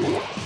Yeah.